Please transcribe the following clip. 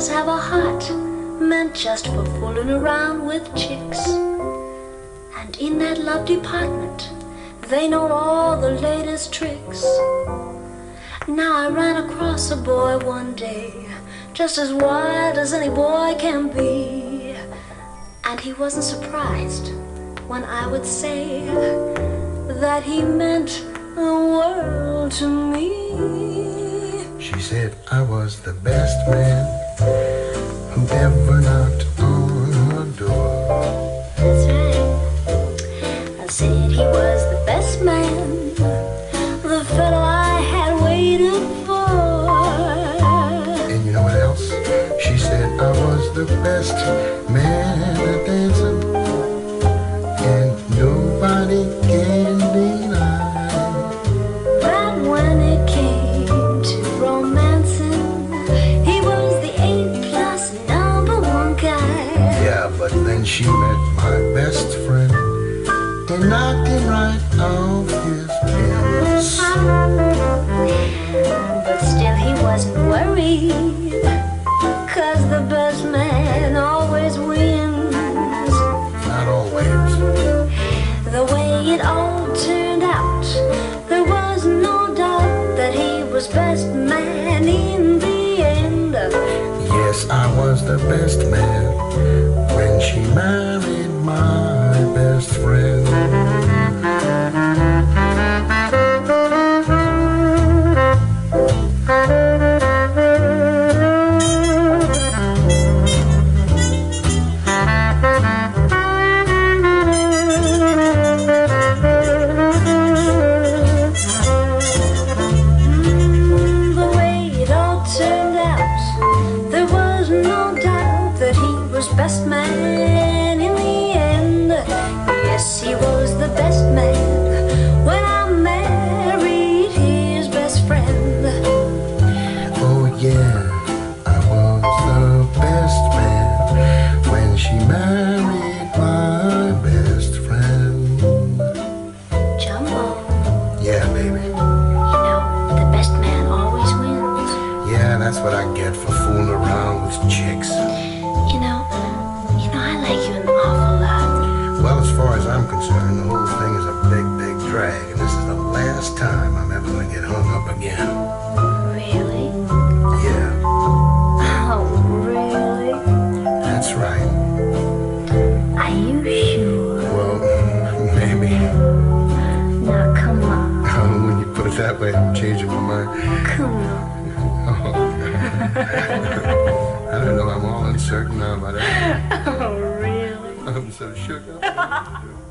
does have a heart meant just for fooling around with chicks. And in that love department, they know all the latest tricks. Now I ran across a boy one day, just as wild as any boy can be. And he wasn't surprised when I would say that he meant the world to me. She said I was the best man who ever knocked on her door. That's right. I said he was the best man, the fellow I had waited for. And you know what else? She said I was the best man at dancing. And nobody can she met my best friend and knocked him right off his pants. Yes, I was the best man when she married my best man in the end. Yes, he was the best man when I married his best friend. Oh yeah, I was the best man when she married my best friend. Jumbo, Yeah, baby. you know, the best man always wins. Yeah, that's what I get for fooling around with chicks. Concerned, the whole thing is a big, big drag, and this is the last time I'm ever gonna get hung up again. Really? Yeah, Oh, really? that's right. Are you sure? Well, maybe. Now, come on. Oh, when you put it that way, I'm changing my mind. Come on. Oh. I don't know, I'm all uncertain now about it. Oh, really? I'm so shook up.